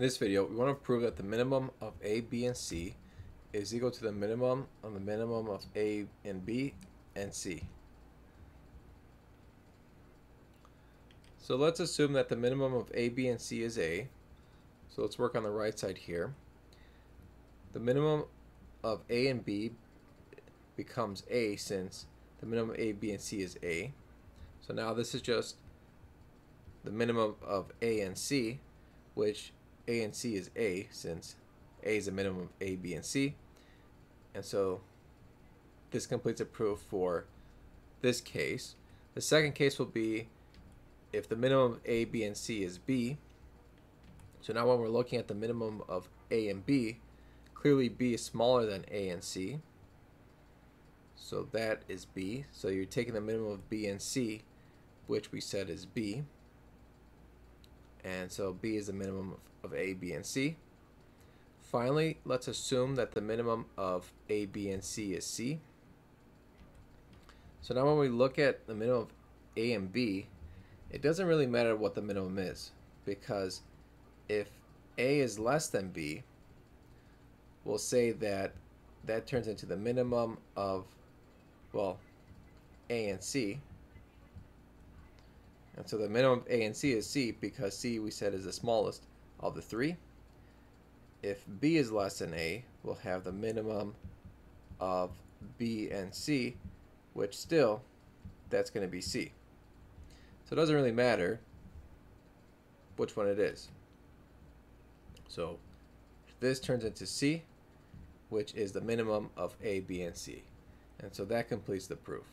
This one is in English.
In this video, we want to prove that the minimum of A, B, and C is equal to the minimum of the minimum of A and B and C. So let's assume that the minimum of A, B, and C is A. So let's work on the right side here. The minimum of A and B becomes A since the minimum of A, B, and C is A. So now this is just the minimum of A and C, which A and C is A since A is the minimum of A, B, and C. And so this completes a proof for this case. The second case will be if the minimum of A, B, and C is B. So now when we're looking at the minimum of A and B, clearly B is smaller than A and C. So that is B. So you're taking the minimum of B and C, which we said is B. And so B is the minimum of, of A, B, and C. Finally, let's assume that the minimum of A, B, and C is C. So now when we look at the minimum of A and B, it doesn't really matter what the minimum is because if A is less than B, we'll say that that turns into the minimum of, well, A and C. And so the minimum of A and C is C because C we said is the smallest of the three. If B is less than A, we'll have the minimum of B and C, which still, that's going to be C. So it doesn't really matter which one it is. So this turns into C, which is the minimum of A, B, and C. And so that completes the proof.